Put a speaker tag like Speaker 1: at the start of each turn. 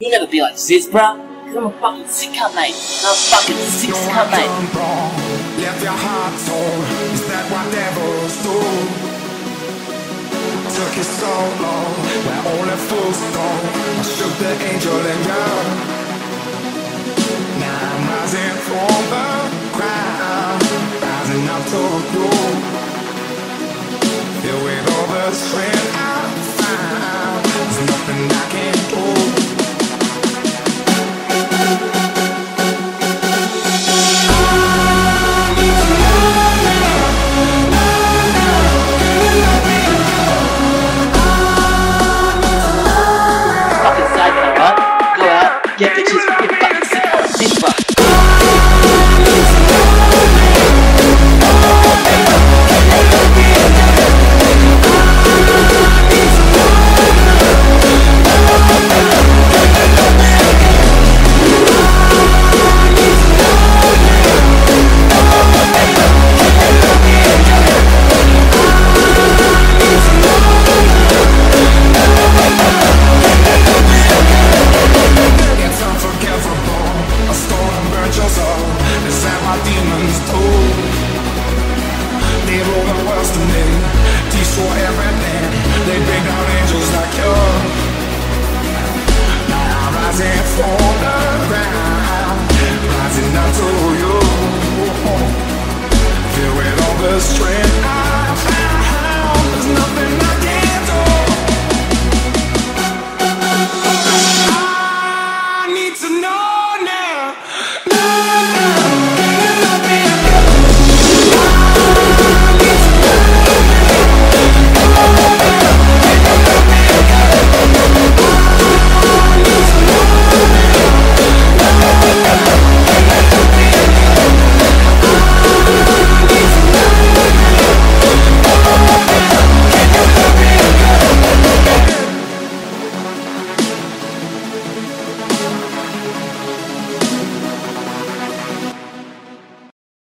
Speaker 1: You'll never be like this, bruh. Cause I'm a fucking sick cunt, mate. I'm a fucking sick cunt, mate.
Speaker 2: Left your heart torn. Is that what devils do? Took you so long, where only fools go. I shook the angel and you. Now I'm rising from the ground, rising up to you. Filled with all the strength
Speaker 1: get bitches,
Speaker 2: That my demons do? They rule the world to me. Destroy everything. They bring down angels like you. Now I'm rising from the ground. Rising up to you. Filled with all the strength